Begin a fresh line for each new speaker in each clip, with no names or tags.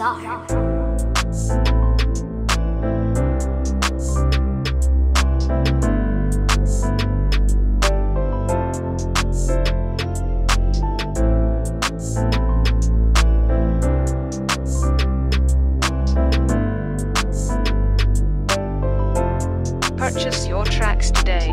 Zahra. Purchase your tracks today.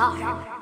行行行